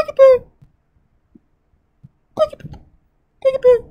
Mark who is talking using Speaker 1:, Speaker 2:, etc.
Speaker 1: Quackapoo. Quackapoo. Quackapoo.